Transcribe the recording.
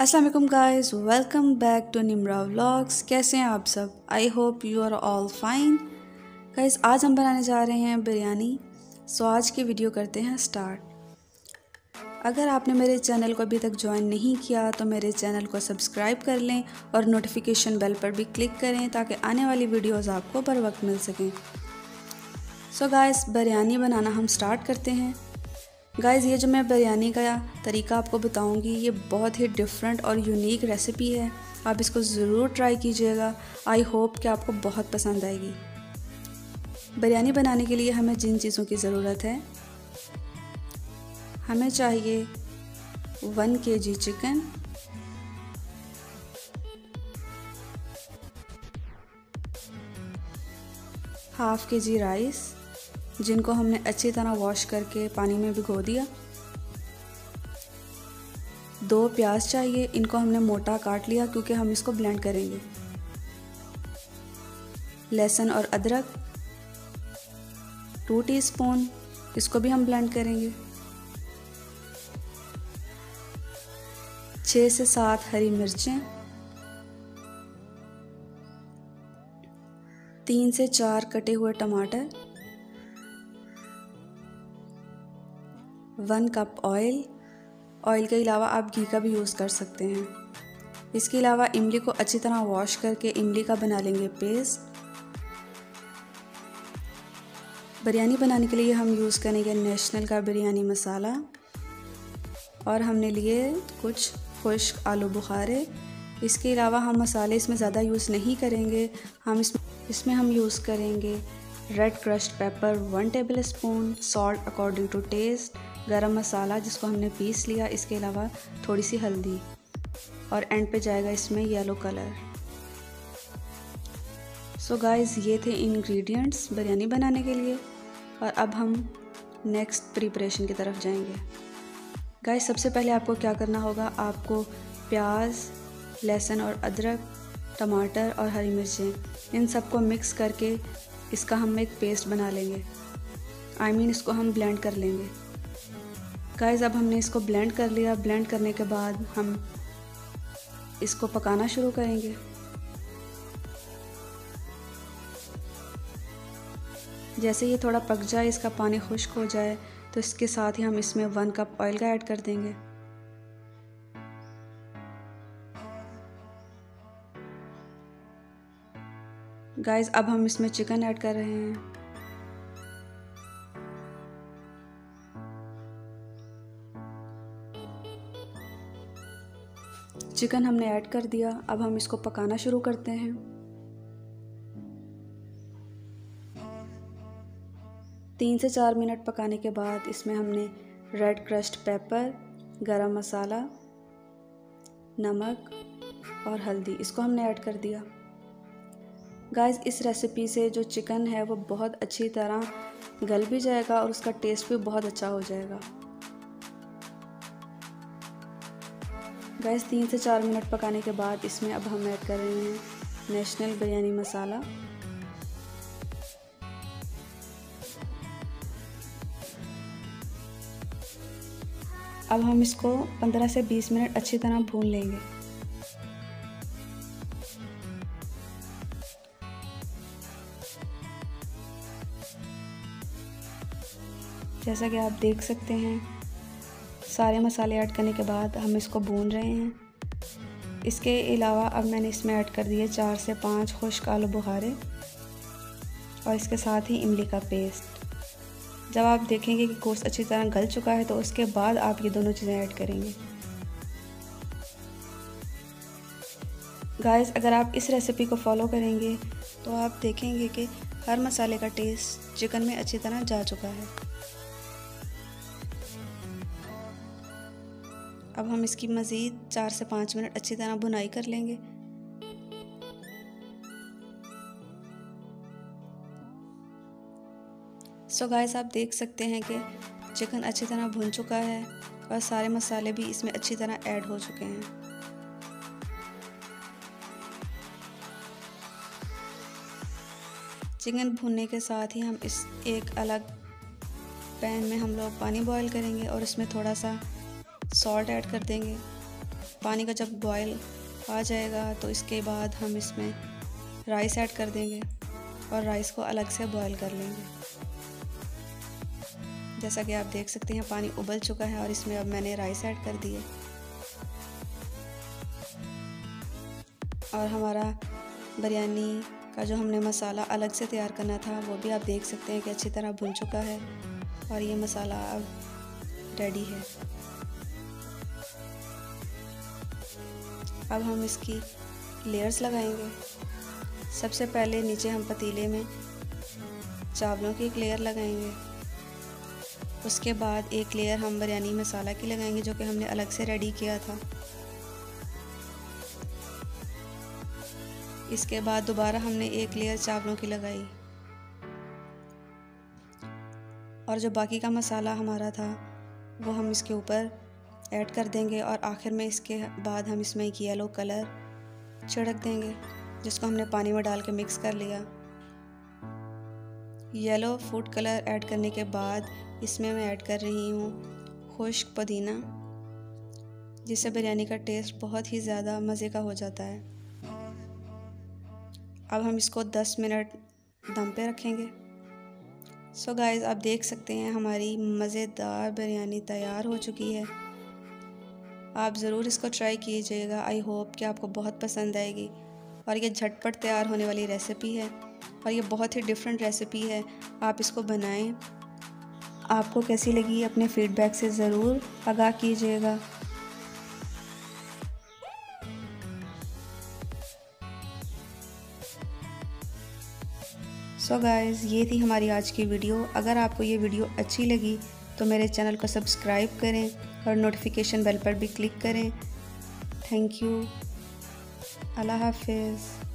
Aslam guys welcome back to Nimra vlogs कैसे हैं आप सब? I hope you are all fine guys आज हम बनाने जा रहे हैं बिरयानी. सो आज की वीडियो करते हैं स्टार्ट अगर आपने मेरे चैनल को अभी तक ज्वाइन नहीं किया तो मेरे चैनल को सब्सक्राइब कर लें और नोटिफिकेशन बेल पर भी क्लिक करें ताकि आने वाली वीडियोज़ आपको बर वक्त मिल सकें. सो गाइस बिरयानी बनाना हम स्टार्ट करते हैं. गाइस ये जो मैं बिरयानी का तरीका आपको बताऊँगी, ये बहुत ही डिफरेंट और यूनिक रेसिपी है। आप इसको ज़रूर ट्राई कीजिएगा। आई होप कि आपको बहुत पसंद आएगी। बिरयानी बनाने के लिए हमें जिन चीज़ों की ज़रूरत है, हमें चाहिए वन के जी चिकन हाफ़ के जी राइस जिनको हमने अच्छी तरह वॉश करके पानी में भिगो दिया। दो प्याज चाहिए, इनको हमने मोटा काट लिया क्योंकि हम इसको ब्लेंड करेंगे। लहसुन और अदरक टू टीस्पून इसको भी हम ब्लेंड करेंगे। छः से सात हरी मिर्चें, तीन से चार कटे हुए टमाटर वन कप ऑयल। ऑयल के अलावा आप घी का भी यूज़ कर सकते हैं। इसके अलावा इमली को अच्छी तरह वॉश करके इमली का बना लेंगे पेस्ट बिरयानी बनाने के लिए हम यूज़ करेंगे नेशनल का बिरयानी मसाला। और हमने लिए कुछ खुश्क आलू बुखारे। इसके अलावा हम मसाले इसमें ज़्यादा यूज़ नहीं करेंगे। हम इसमें इसमें हम यूज़ करेंगे red crushed pepper one tablespoon salt according to taste गरम मसाला जिसको हमने पीस लिया, इसके अलावा थोड़ी सी हल्दी। और एंड पे जाएगा इसमें yellow colour so so guys ये थे इंग्रेडिएंट्स बिरयानी बनाने के लिए। और अब हम नेक्स्ट प्रिपरेशन की तरफ़ जाएँगे। गाइस सबसे पहले आपको क्या करना होगा? आपको प्याज, लहसुन और अदरक, टमाटर और हरी मिर्चें, इन सबको मिक्स करके इसका हम एक पेस्ट बना लेंगे। आई I मीन mean, इसको हम ब्लेंड कर लेंगे। गाइस अब हमने इसको ब्लेंड कर लिया। ब्लेंड करने के बाद हम इसको पकाना शुरू करेंगे। जैसे ये थोड़ा पक जाए, इसका पानी खुश्क हो जाए तो इसके साथ ही हम इसमें वन कप ऑयल का ऐड कर देंगे। गाइस अब हम इसमें चिकन ऐड कर रहे हैं। चिकन हमने ऐड कर दिया, अब हम इसको पकाना शुरू करते हैं। तीन से चार मिनट पकाने के बाद इसमें हमने रेड क्रश्ड पेपर, गरम मसाला, नमक और हल्दी, इसको हमने ऐड कर दिया। गाइस, इस रेसिपी से जो चिकन है वो बहुत अच्छी तरह गल भी जाएगा और उसका टेस्ट भी बहुत अच्छा हो जाएगा। गैस तीन से चार मिनट पकाने के बाद इसमें अब हम ऐड कर रहे हैं नेशनल बिरयानी मसाला। अब हम इसको 15 से 20 मिनट अच्छी तरह भून लेंगे। जैसा कि आप देख सकते हैं सारे मसाले ऐड करने के बाद हम इसको भून रहे हैं। इसके अलावा अब मैंने इसमें ऐड कर दिए चार से पाँच खुश्क आलू बुखारे और इसके साथ ही इमली का पेस्ट। जब आप देखेंगे कि कोर्स अच्छी तरह गल चुका है तो उसके बाद आप ये दोनों चीज़ें ऐड करेंगे। गाइस अगर आप इस रेसिपी को फॉलो करेंगे तो आप देखेंगे कि हर मसाले का टेस्ट चिकन में अच्छी तरह जा चुका है। अब हम इसकी मज़ीद चार से पाँच मिनट अच्छी तरह बुनाई कर लेंगे। सो so गाइस आप देख सकते हैं कि चिकन अच्छी तरह भुन चुका है और सारे मसाले भी इसमें अच्छी तरह ऐड हो चुके हैं। चिकन भुनने के साथ ही हम इस एक अलग पैन में हम लोग पानी बॉईल करेंगे और इसमें थोड़ा सा सॉल्ट ऐड कर देंगे। पानी का जब बॉयल आ जाएगा तो इसके बाद हम इसमें राइस ऐड कर देंगे और राइस को अलग से बॉयल कर लेंगे। जैसा कि आप देख सकते हैं, पानी उबल चुका है और इसमें अब मैंने राइस ऐड कर दिए और हमारा बिरयानी का जो हमने मसाला अलग से तैयार करना था, वो भी आप देख सकते हैं कि अच्छी तरह भुन चुका है और ये मसाला अब रेडी है। अब हम इसकी लेयर्स लगाएँगे। सबसे पहले नीचे हम पतीले में चावलों की एक लेयर लगाएँगे। उसके बाद एक लेयर हम बिरयानी मसाला की लगाएँगे, जो कि हमने अलग से रेडी किया था। इसके बाद दोबारा हमने एक लेयर चावलों की लगाई। और जो बाकी का मसाला हमारा था, वो हम इसके ऊपर ऐड कर देंगे और आखिर में इसके बाद हम इसमें एक येलो कलर छिड़क देंगे, जिसको हमने पानी में डाल के मिक्स कर लिया। येलो फ़ूड कलर ऐड करने के बाद इसमें मैं ऐड कर रही हूँ खुश्क पुदीना, जिससे बिरयानी का टेस्ट बहुत ही ज़्यादा मज़े का हो जाता है। अब हम इसको 10 मिनट दम पे रखेंगे। सो so गाइस आप देख सकते हैं हमारी मज़ेदार बिरयानी तैयार हो चुकी है। आप ज़रूर इसको ट्राई कीजिएगा। आई होप कि आपको बहुत पसंद आएगी। और ये झटपट तैयार होने वाली रेसिपी है। और ये बहुत ही डिफरेंट रेसिपी है। आप इसको बनाएँ। आपको कैसी लगी अपने फीडबैक से ज़रूर आगाह कीजिएगा। सो so गाइस ये थी हमारी आज की वीडियो अगर आपको ये वीडियो अच्छी लगी तो मेरे चैनल को सब्सक्राइब करें। और नोटिफिकेशन बेल पर भी क्लिक करें. थैंक यू अल्लाह हाफिज़.